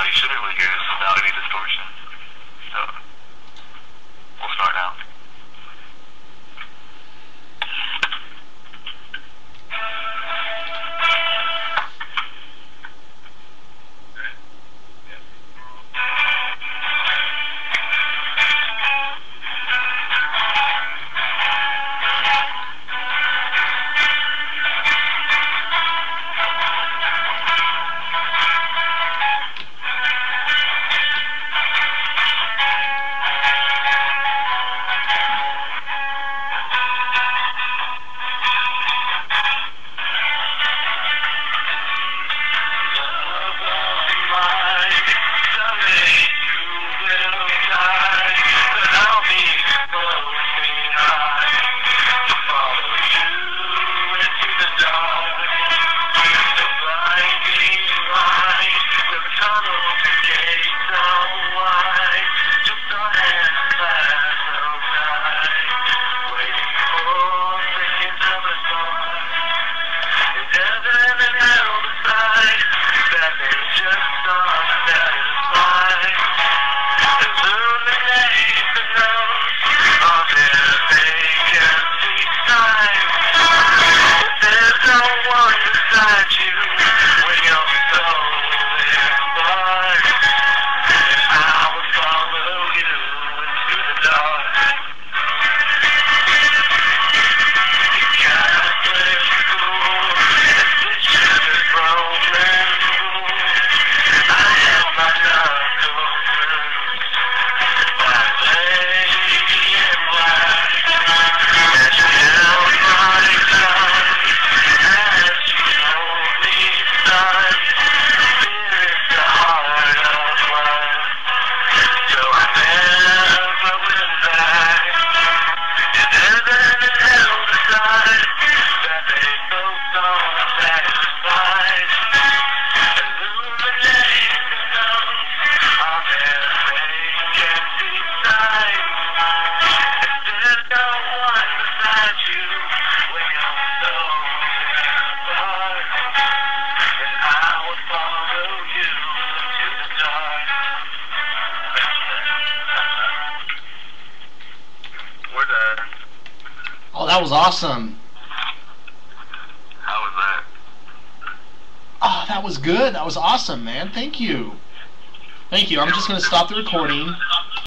so you should be able hear this without any distortion. Oh, that was awesome. How was that? Oh, that was good. That was awesome, man. Thank you. Thank you. I'm just going to stop the recording.